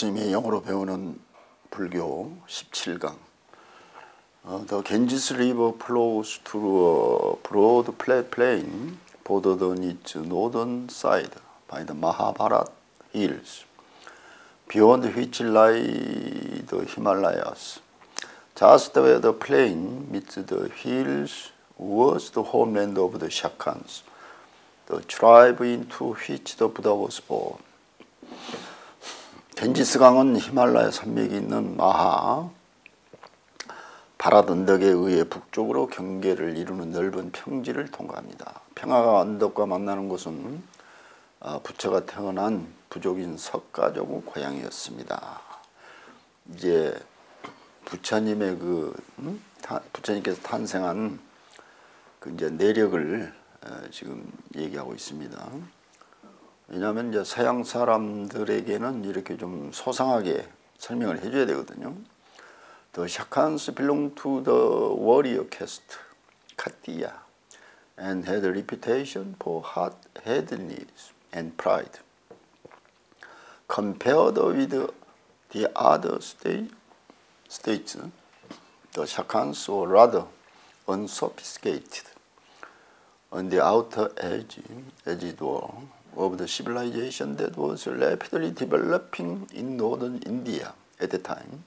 보험스님이 영어로 배우는 불교 17강 uh, The Ganges River flows through a broad plain bordered on its northern side by the Mahabharat hills beyond which lie the Himalayas. Just where the plain meets the hills was the homeland of the Shakans, the tribe into which the Buddha was born. 겐지스강은 히말라야 산맥이 있는 마하 바랏 언덕에 의해 북쪽으로 경계를 이루는 넓은 평지를 통과합니다. 평화가 언덕과 만나는 곳은 부처가 태어난 부족인 석가족의 고향이었습니다. 이제 부처님의 그 음? 부처님께서 탄생한 그 이제 내력을 지금 얘기하고 있습니다. 왜냐하면 이제 서양 사람들에게는 이렇게 좀 소상하게 설명을 해줘야 되거든요. The Shakans belong to the warrior caste, Katiya, and had a reputation for hard-headedness and pride. Compared with the other state, states, the Shakans were rather unsophisticated on the outer edge, as it were, of the civilization that was rapidly developing in northern India at the time.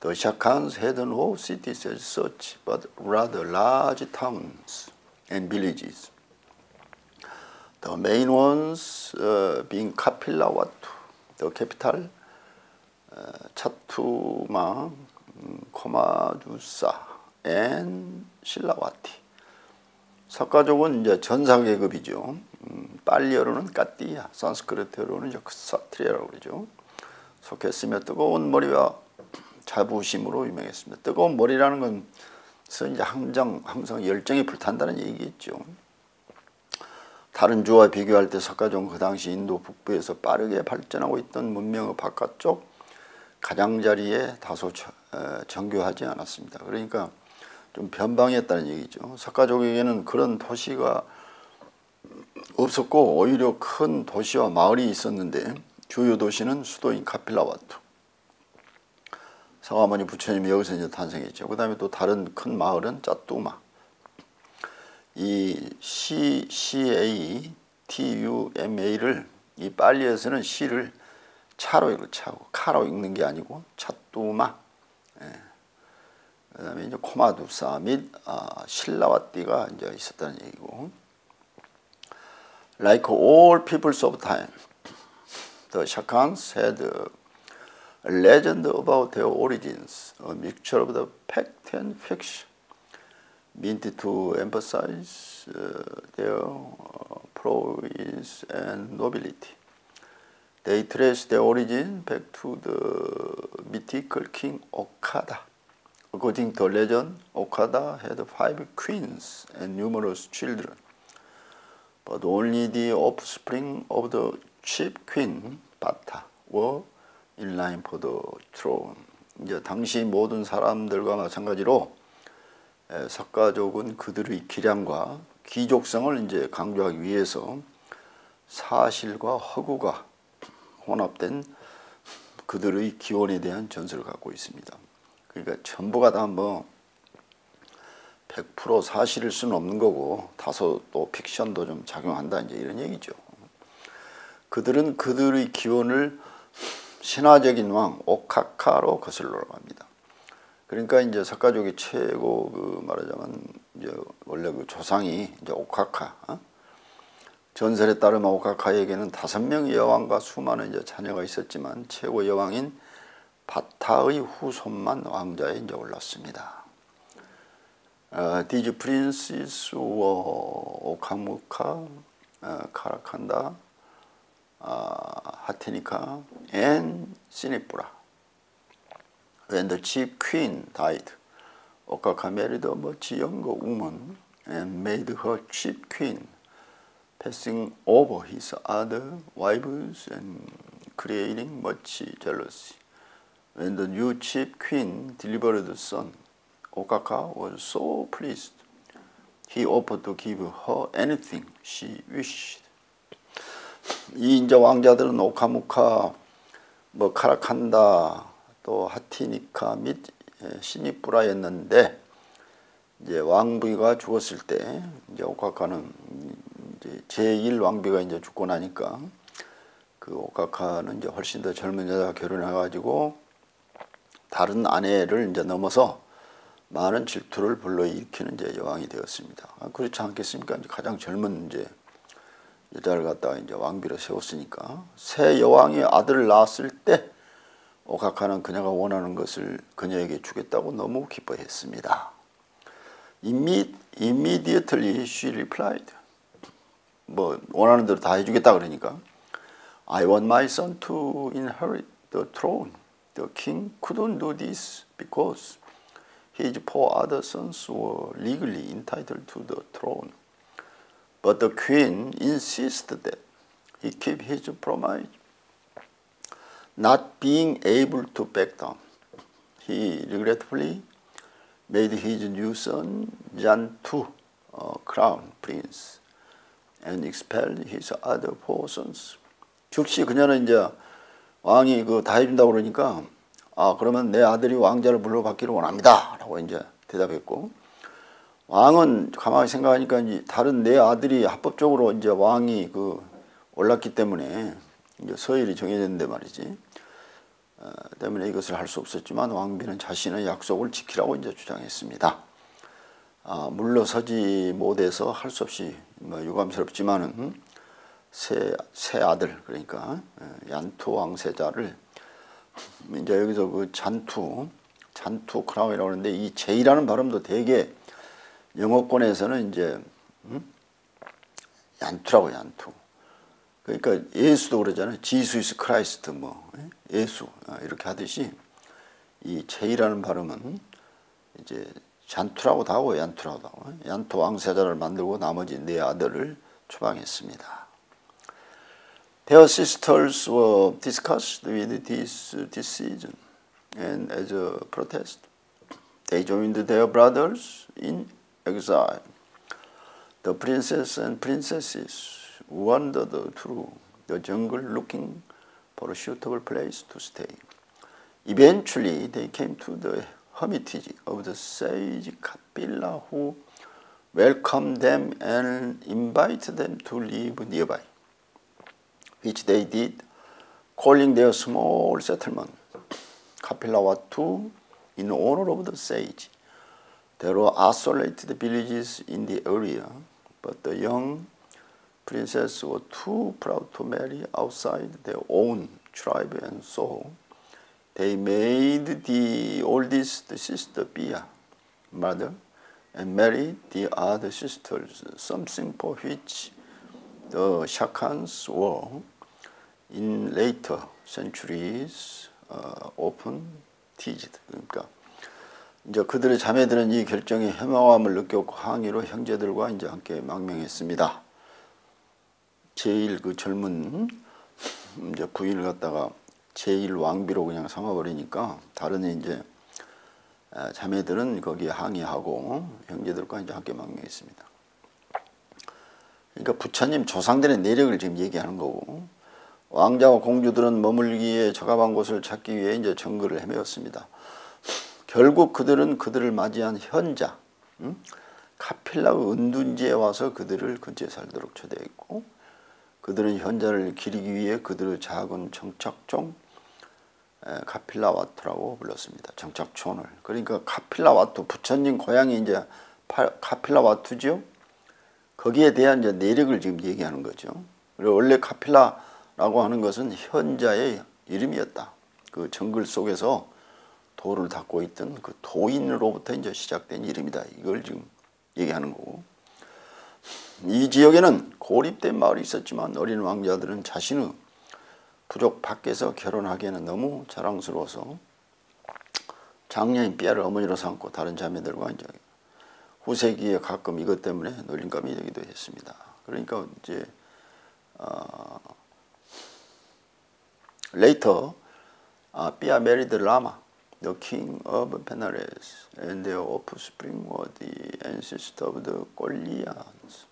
The Shakans had no cities as such, but rather large towns and villages. The main ones uh, being Kapilawatu, the capital, uh, Chatuma, Komadusa, and Shilawati. 석가족은 이제 전사계급이죠. 음, 빨리어로는 까띠야, 산스크리트어로는 사트리아라고 그러죠. 속했으며 뜨거운 머리와 자부심으로 유명했습니다. 뜨거운 머리라는 건 이제 항상, 항상 열정이 불탄다는 얘기겠죠. 다른 주와 비교할 때 석가족은 그 당시 인도 북부에서 빠르게 발전하고 있던 문명의 바깥쪽 가장자리에 다소 정교하지 않았습니다. 그러니까 좀 변방했다는 얘기죠. 석가족에게는 그런 도시가 없었고 오히려 큰 도시와 마을이 있었는데 주요 도시는 수도인 카필라와투. 사가모니 부처님이 여기서 이제 탄생했죠. 그 다음에 또 다른 큰 마을은 짜뚜마. 이 C, CA, TUMA를 이 빨리에서는 C를 차로 읽고 차고 카로 읽는 게 아니고 차뚜마. 예. 그 다음에 이제 코마두사 및 아, 신라와띠가 이제 있었다는 얘기고. Like all peoples of time, the Shakans had a legend about their origins, a mixture of the fact and fiction, meant to emphasize uh, their uh, prowess and nobility. They trace their origin back to the mythical king Okada. According to legend, Okada had five queens and numerous children. But only the offspring of the chief queen, Bata, were in line for the throne. 이제 당시 모든 사람들과 마찬가지로 석가족은 그들의 기량과 귀족성을 이제 강조하기 위해서 사실과 허구가 혼합된 그들의 기원에 대한 전설을 갖고 있습니다. 그러니까 전부가 다뭐 100% 사실일 수는 없는 거고 다소 또 픽션도 좀 작용한다 이제 이런 얘기죠. 그들은 그들의 기원을 신화적인 왕 오카카로 거슬러 갑니다. 그러니까 이제 석가족의 최고 그 말하자면 이제 원래 그 조상이 이제 오카카 어? 전설에 따르면 오카카에게는 다섯 명의 여왕과 수많은 이제 자녀가 있었지만 최고 여왕인 바타의 후손만 왕자에 이제 올랐습니다. Uh, these princes were Okamuka, uh, Karakanda, uh, Hatenika, and Sinipura. When the chief queen died, Okaka married a much younger woman and made her chief queen, passing over his other wives and creating much jealousy. When the new chief queen delivered a son, Okaka was so pleased. He offered to give her anything she wished. 이 이제 왕자들은 오카무카 뭐 카라칸다 또 하티니카 및 예, 시니뿌라였는데 이제 왕비가 죽었을 때 이제 오카카는 이제 제1 왕비가 이제 죽고 나니까 그 오카카는 이제 훨씬 더 젊은 여자 결혼해 가지고 다른 아내를 이제 넘어서 많은 질투를 불러일으키는 이제 여왕이 되었습니다. 아, 그렇지 않겠습니까? 이제 가장 젊은 이제 여자를 갖다가 이제 왕비로 세웠으니까 새 여왕이 아들을 낳았을 때 오카카는 그녀가 원하는 것을 그녀에게 주겠다고 너무 기뻐했습니다. Immediately she replied. 뭐 원하는 대로 다 해주겠다 그러니까 I want my son to inherit the throne. The king couldn't do this because his four other sons were legally entitled to the throne. But the queen insisted that he keep his promise, not being able to back down. He regretfully made his new son Jantu uh, crown prince and expelled his other four sons. 즉시 그녀는 이제 왕이 그 다 해준다고 그러니까 아 그러면 내 아들이 왕자를 물러받기를 원합니다 라고 이제 대답했고 왕은 가만히 생각하니까 이제 다른 내 아들이 합법적으로 이제 왕이 그 올랐기 때문에 이제 서열이 정해졌는데 말이지. 어, 때문에 이것을 할 수 없었지만 왕비는 자신의 약속을 지키라고 이제 주장했습니다. 아, 물러서지 못해서 할 수 없이 뭐 유감스럽지만은 새, 새 아들 그러니까 얀투 왕세자를 이제 여기서 그 잔투 잔투 crown이라고 하는데 이 제이라는 발음도 되게 영어권에서는 이제 음? 얀투라고 얀투. 그러니까 예수도 그러잖아요. Jesus Christ 뭐 예수 아, 이렇게 하듯이 이 제이라는 발음은 이제 잔투라고도 하고 얀투라고도 하고 얀투 왕세자를 만들고 나머지 네 아들을 추방했습니다. Their sisters were discussed with this uh, decision and as a protest they joined their brothers in exile. The princess and princesses wandered through the jungle looking for a suitable place to stay. Eventually, they came to the hermitage of the sage Kapila who welcomed them and invited them to live nearby, which they did, calling their small settlement Kapilawatu in honor of the sage. There were isolated villages in the area, but the young princess were too proud to marry outside their own tribe and so they made the oldest sister Bia mother and married the other sisters, something for which the Shakans were in later centuries uh, often teased. 그러니까 이제 그들의 자매들은 이 결정에 해마함을 느꼈고 항의로 형제들과 이제 함께 망명했습니다. 제일 그 젊은 이제 부인을 갖다가 제일 왕비로 그냥 삼아버리니까 다른 이제 자매들은 거기에 항의하고 형제들과 이제 함께 망명했습니다. 그러니까 부처님 조상들의 내력을 지금 얘기하는 거고 왕자와 공주들은 머물기에 적합한 곳을 찾기 위해 이제 정글을 헤매었습니다. 결국 그들은 그들을 맞이한 현자 음? 카필라 은둔지에 와서 그들을 근처에 살도록 초대했고 그들은 현자를 기리기 위해 그들의 작은 정착종 카필라와투라고 불렀습니다. 정착촌을. 그러니까 카필라와투 부처님 고향이 이제 카필라와투죠. 거기에 대한 이제 내력을 지금 얘기하는 거죠. 원래 카필라 라고 하는 것은 현자의 이름이었다. 그 정글 속에서 도를 닦고 있던 그 도인으로부터 이제 시작된 이름이다. 이걸 지금 얘기하는 거고. 이 지역에는 고립된 마을이 있었지만 어린 왕자들은 자신의 부족 밖에서 결혼하기에는 너무 자랑스러워서 장녀인 삐아를 어머니로 삼고 다른 자매들과 이제 후세기에 가끔 이것 때문에 놀림감이 되기도 했습니다. 그러니까 이제 어, Later, uh, Pia married Lama, the king of Penarés, and their offspring were the ancestors of the Kolyans.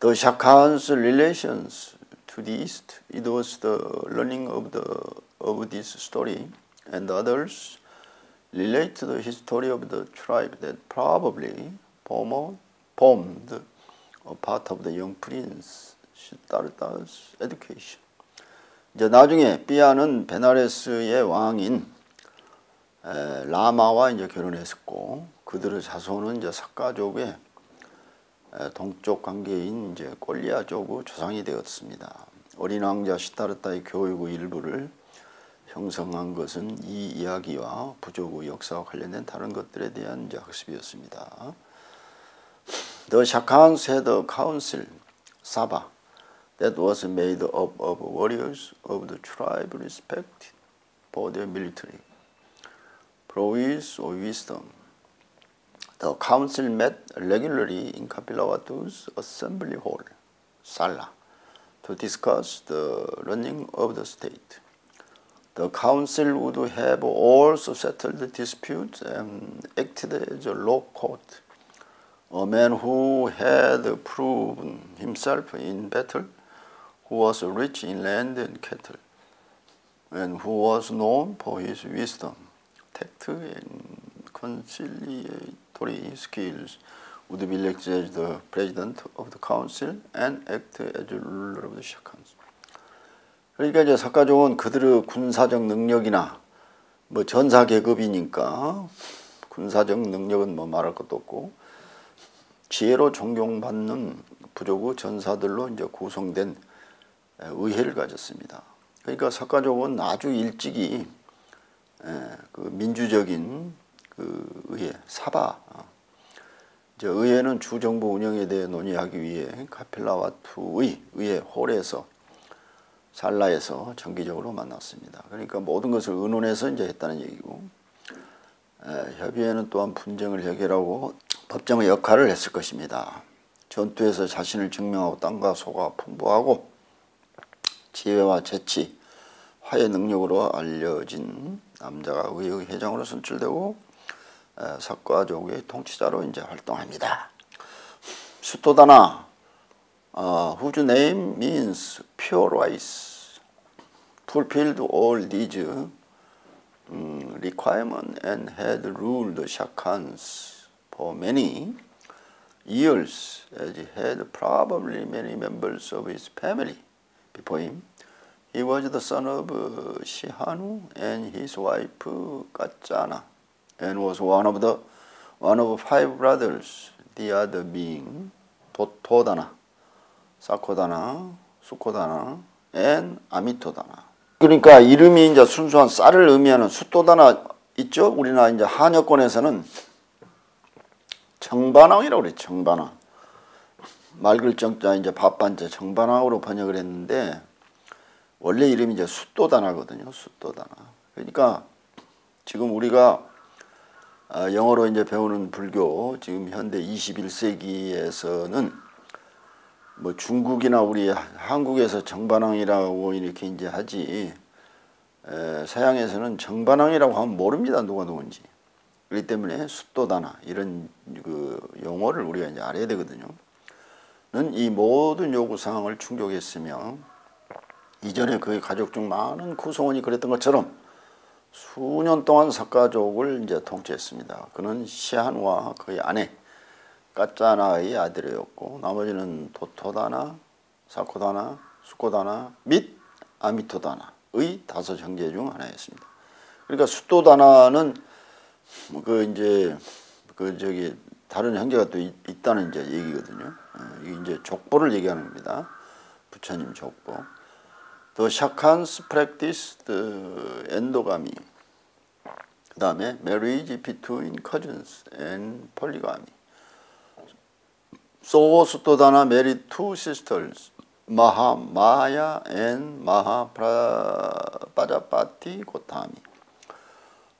The Shakans' relations to the east, it was the learning of, the, of this story, and others relate to the history of the tribe that probably formed, formed a part of the young prince Siddhartha's education. 이제 나중에 삐아는 베나레스의 왕인 에, 라마와 이제 결혼했었고 그들의 자손은 이제 사가족의 에, 동쪽 관계인 이제 꼴리아족의 조상이 되었습니다. 어린 왕자 시타르타의 교육의 일부를 형성한 것은 이 이야기와 부족의 역사와 관련된 다른 것들에 대한 이제 학습이었습니다. The Shakans had a council, Saba, that was made up of warriors of the tribe respected for their military prowess or wisdom. The council met regularly in Kapilavastu's assembly hall, Sala, to discuss the running of the state. The council would have also settled the disputes and acted as a law court. A man who had proven himself in battle, who was rich in land and cattle, and who was known for his wisdom, tact, and conciliatory skills, would be elected the president of the council and act as ruler of the Shakans. 그러니까 이제 사가족은 그들의 군사적 능력이나 뭐 전사 계급이니까 군사적 능력은 뭐 말할 것도 없고 지혜로 존경받는 부족의 전사들로 이제 구성된 의회를 가졌습니다. 그러니까 석가족은 아주 일찍이 그 민주적인 그 의회 사바 이제 의회는 주정부 운영에 대해 논의하기 위해 카필라와투의 의회 홀에서 살라에서 정기적으로 만났습니다. 그러니까 모든 것을 의논해서 이제 했다는 얘기고 에, 협의회는 또한 분쟁을 해결하고 법정의 역할을 했을 것입니다. 전투에서 자신을 증명하고 땅과 소가 풍부하고 지혜와 재치, 화해 능력으로 알려진 남자가 의회 회장으로 선출되고 에, 석가족의 통치자로 이제 활동합니다. 수토다나 uh, whose name means pure rice, fulfilled all these um, requirements and had ruled Shakans for many years, as he had probably many members of his family him. He was the son of uh, Shihanu and his wife Kachana, and was one of the one of five brothers, the other being Todana. 사코다나, 수코다나, 앤 아미토다나. 그러니까 이름이 이제 순수한 쌀을 의미하는 수토다나 있죠? 우리나라 이제 한여권에서는 정반왕이라고 그래, 정반왕. 맑을 정자 이제 밥반자 정반왕으로 번역을 했는데 원래 이름이 이제 수도다나거든요. 수도다나. 그러니까 지금 우리가 영어로 이제 배우는 불교 지금 현대 21세기에서는 뭐 중국이나 우리 한국에서 정반왕이라고 이렇게 이제 하지 에, 서양에서는 정반왕이라고 하면 모릅니다 누가 누군지 그렇기 때문에 숫도다나 이런 그 용어를 우리가 이제 알아야 되거든요. 이 모든 요구 사항을 충족했으며 이전에 그의 가족 중 많은 구성원이 그랬던 것처럼 수년 동안 석가족을 이제 통치했습니다. 그는 시한과 그의 아내 까짜나의 아들이었고 나머지는 도토다나, 사코다나, 수코다나 및 아미토다나의 다섯 형제 중 하나였습니다. 그러니까 수도다나는 그 이제 그 저기 다른 형제가 또 있, 다는 이제 얘기거든요. 어, 이제 족보를 얘기하는 겁니다. 부처님 족보. The Shakans practiced endogamy. 그 다음에 marriage between cousins and polygamy. So Suttodana married two sisters, Mahamaya and Mahapajapati Gotami,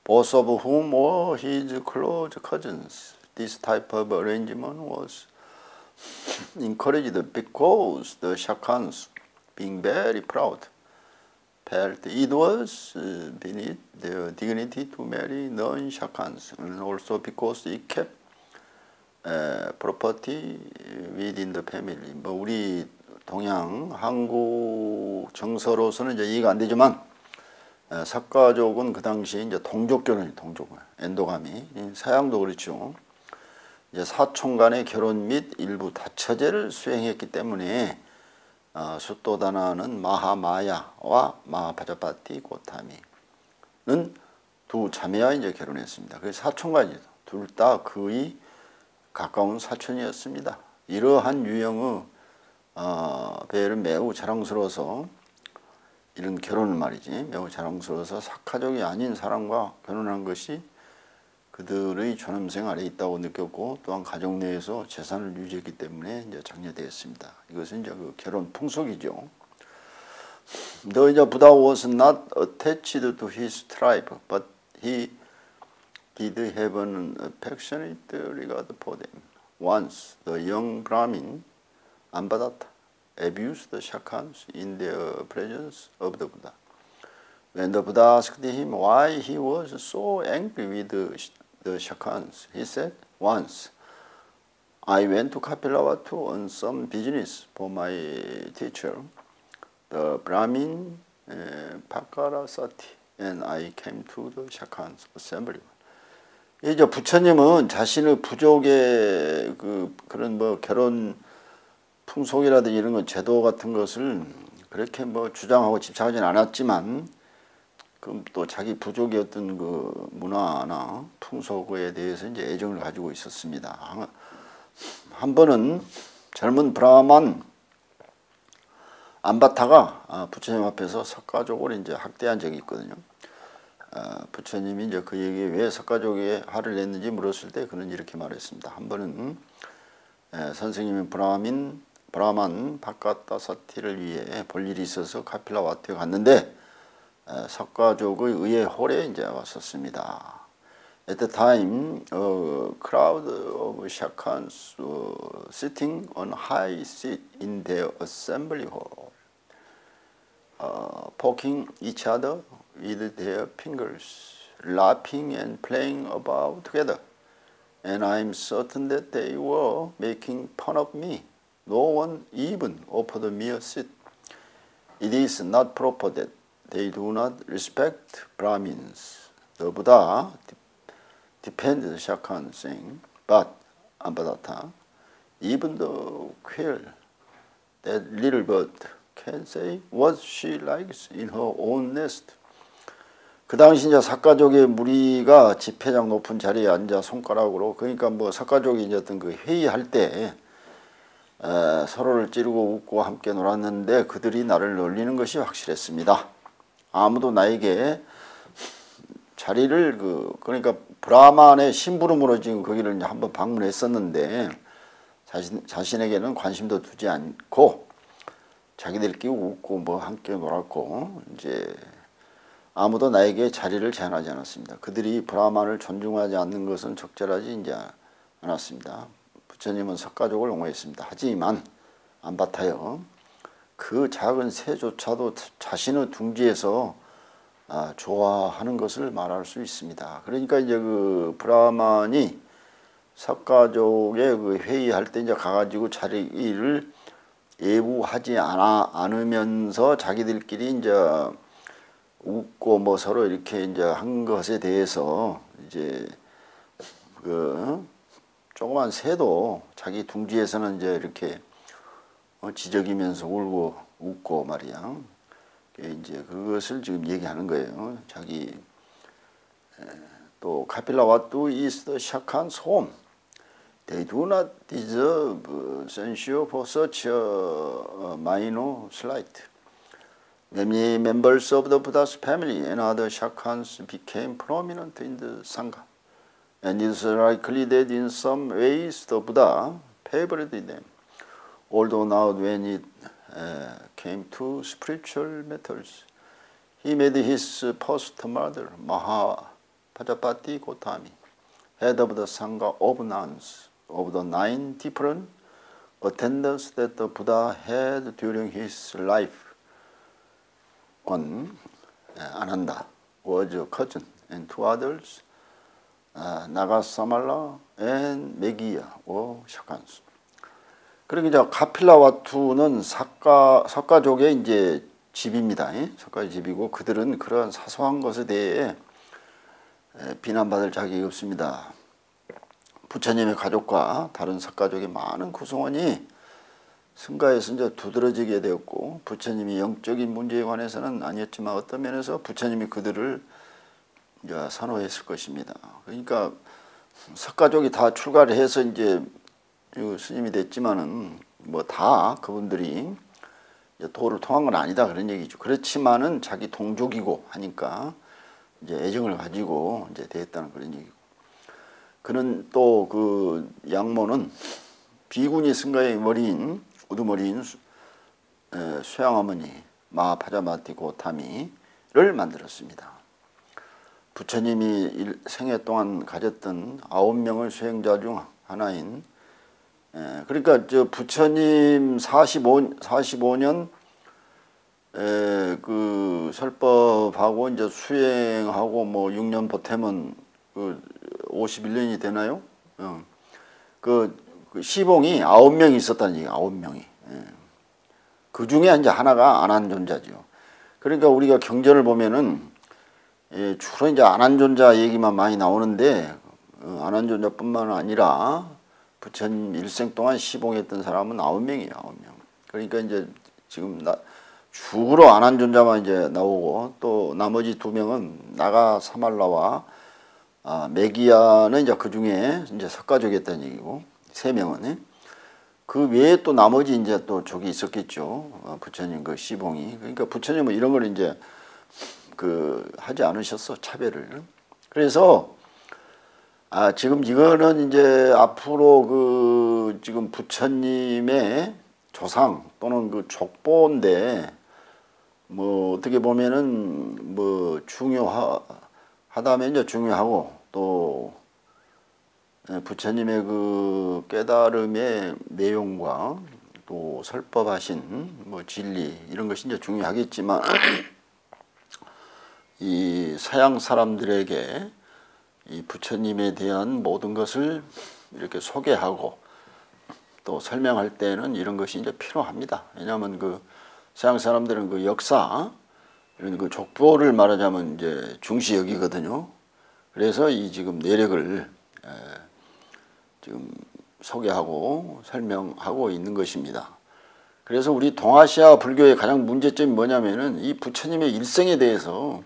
both of whom were his close cousins. This type of arrangement was encouraged because the Shakans, being very proud, felt it was beneath their dignity to marry non-Shakans, and also because it kept 에, property within the family. 뭐 우리 동양 한국 정서로서는 이제 이해가 안 되지만 석가족은 그 당시에 이제 동족 결혼이 동족 엔도감이 서양도 그렇죠. 이제 사촌 간의 결혼 및 일부 다처제를 수행했기 때문에 어, 수도다나는 마하마야와 마하파자파티 고타미는 두 자매와 이제 결혼했습니다. 그 사촌간이죠. 둘다 거의 가까운 사촌이었습니다. 이러한 유형의 어, 배는 매우 자랑스러워서 이런 결혼을 말이지 매우 자랑스러워서 사카족이 아닌 사람과 결혼한 것이 그들의 존엄생 아래 있다고 느꼈고 또한 가족 내에서 재산을 유지했기 때문에 이제 장려되었습니다. 이것은 이제 그 결혼 풍속이죠. The Buddha was not attached to his tribe, but he did have an affectionate regard for them. Once the young Brahmin Ambadatta abused the Shakans in their presence of the Buddha. When the Buddha asked him why he was so angry with the Shakans. He said, once I went to Kapilavatthu on some business for my teacher, the Brahmin uh, Pakarasati, and I came to the Shakans assembly. 이제 부처님은 자신의 부족의 그 그런 뭐 결혼 풍속이라든지 이런 건 제도 같은 것을 그렇게 뭐 주장하고 집착하지는 않았지만 그럼 또 자기 부족의 어떤 그 문화나 풍속에 대해서 이제 애정을 가지고 있었습니다. 한 번은 젊은 브라만 안바타가 아, 부처님 앞에서 석가족을 이제 학대한 적이 있거든요. 아, 부처님이 이제 그에게 왜 석가족에 화를 냈는지 물었을 때 그는 이렇게 말했습니다. 한 번은 선생님이 브라민 브라만 바카타 사티를 위해 볼 일이 있어서 카필라 와트에 갔는데 석가족의 의회 홀에 이제 왔었습니다. At the time, a crowd of Shakans were sitting on high seat in their assembly hall, uh, poking each other with their fingers, laughing and playing about together. And I'm certain that they were making fun of me. No one even offered me a seat. It is not proper that they do not respect Brahmins. The Buddha defended Shakhan saying, but Ambadatta, even the quail, that little bird, can say what she likes in her own nest. 그 당시 이제 사가족의 무리가 집회장 높은 자리에 앉아 손가락으로 그러니까 뭐 사가족이 이제 어떤 그 회의할 때 에, 서로를 찌르고 웃고 함께 놀았는데 그들이 나를 놀리는 것이 확실했습니다. 아무도 나에게 자리를 그 그러니까 브라만의 심부름으로 지금 거기를 이제 한번 방문했었는데 자신 자신에게는 관심도 두지 않고 자기들끼리 웃고 뭐 함께 놀았고 이제 아무도 나에게 자리를 제한하지 않았습니다. 그들이 브라만을 존중하지 않는 것은 적절하지 이제 않았습니다. 부처님은 석가족을 옹호했습니다. 하지만 안바타요. 그 작은 새조차도 자신의 둥지에서 아, 좋아하는 것을 말할 수 있습니다. 그러니까 이제 그 브라만이 석가족의 그 회의할 때 이제 가가지고 자리를 예부하지 않아 않으면서 자기들끼리 이제 웃고 뭐 서로 이렇게 이제 한 것에 대해서 이제 그 조그만 새도 자기 둥지에서는 이제 이렇게 어, 지적이면서 울고 웃고 말이야. 이제 그것을 지금 얘기하는 거예요. 자기 또 카필라와뚜 is the Shakhan's home. They do not deserve censure for such a minor slight. Many members of the Buddha's family and other Shakhans became prominent in the Sangha. And it is likely that in some ways the Buddha favored them. Although now when it uh, came to spiritual matters, he made his first mother, Mahapajapati Gotami, head of the Sangha of nuns, of the nine different attendants that the Buddha had during his life. One, uh, Ananda, was a cousin, and two others, uh, Nagasamala and Megiya, were shakans. 그러니까 이제 카필라와투는 석가 석가족의 이제 집입니다. 예? 석가의 집이고 그들은 그러한 사소한 것에 대해 에, 비난받을 자격이 없습니다. 부처님의 가족과 다른 석가족의 많은 구성원이 승가에서 이제 두드러지게 되었고 부처님이 영적인 문제에 관해서는 아니었지만 어떤 면에서 부처님이 그들을 이제 선호했을 것입니다. 그러니까 석가족이 다 출가를 해서 이제 이 스님이 됐지만은 뭐 다 그분들이 도를 통한 건 아니다 그런 얘기죠. 그렇지만은 자기 동족이고 하니까 이제 애정을 가지고 이제 됐다는 그런 얘기고. 그는 또 그 양모는 비구니 승가의 머리인 우두머리인 수양어머니 마파자마티 고타미를 만들었습니다. 부처님이 일- 생애 동안 가졌던 아홉 명의 수행자 중 하나인 에, 그러니까 저 부처님 45 45년 에, 그 설법하고 이제 수행하고 뭐 6년 보태면 그 51년이 되나요? 어. 그, 그 시봉이 아홉 명이 있었다는 얘기, 아홉 명이. 예. 그 중에 이제 하나가 안한존자죠. 그러니까 우리가 경전을 보면은 예, 주로 이제 안한존자 얘기만 많이 나오는데 어, 안한존자뿐만 아니라 부처님 일생 동안 시봉했던 사람은 아홉 명이에요, 아홉 명. 그러니까 이제 지금 나 주로 안 한 존자만 이제 나오고 또 나머지 두 명은 나가 사말라와 아, 메기야는 이제 그 중에 이제 석가족이었다는 얘기고 세 명은 그 외에 또 나머지 이제 또 족이 있었겠죠. 어, 부처님 그 시봉이 그러니까 부처님은 이런 걸 이제 그 하지 않으셨어 차별을. 그래서 아 지금 이거는 이제 앞으로 그 지금 부처님의 조상 또는 그 족보인데 뭐 어떻게 보면은 뭐 중요하 하다면 이제 중요하고 또 예, 부처님의 그 깨달음의 내용과 또 설법하신 뭐 진리 이런 것이 이제 중요하겠지만 이 서양 사람들에게 이 부처님에 대한 모든 것을 이렇게 소개하고 또 설명할 때는 이런 것이 이제 필요합니다. 왜냐하면 그 서양 사람들은 그 역사 이런 그 족보를 말하자면 이제 중시 여기거든요. 그래서 이 지금 내력을 에, 지금 소개하고 설명하고 있는 것입니다. 그래서 우리 동아시아 불교의 가장 문제점이 뭐냐면은 이 부처님의 일생에 대해서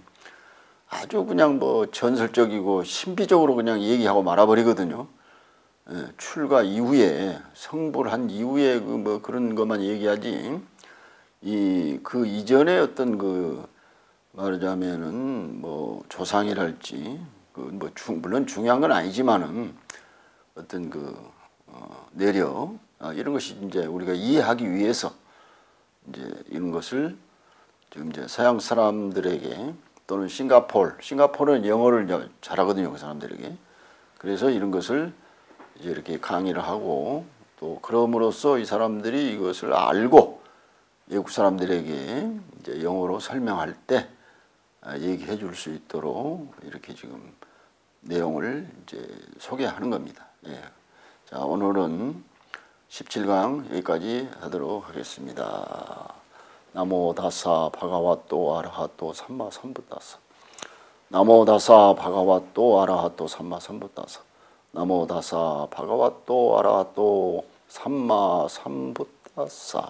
아주 그냥 뭐 전설적이고 신비적으로 그냥 얘기하고 말아버리거든요. 예, 출가 이후에 성불한 이후에 그 뭐 그런 것만 얘기하지 이 그 이전에 어떤 그 말하자면은 뭐 조상이랄지 그 뭐 물론 중요한 건 아니지만은 어떤 그 어, 내력 어, 이런 것이 이제 우리가 이해하기 위해서 이제 이런 것을 지금 이제 서양 사람들에게 또는 싱가폴 싱가폴은 영어를 잘하거든요 그 사람들에게 그래서 이런 것을 이제 이렇게 강의를 하고 또 그럼으로써 이 사람들이 이것을 알고 외국 사람들에게 이제 영어로 설명할 때 아, 얘기해 줄 수 있도록 이렇게 지금 내용을 이제 소개하는 겁니다. 예. 자, 오늘은 17강 여기까지 하도록 하겠습니다. 나모 다사 바가와또 아라하또 삼마 삼부다사. 나모 다사 바가와또 아라하또 삼마 삼부다사. 나모 다사 바가와또 아라하또 삼마 삼부다사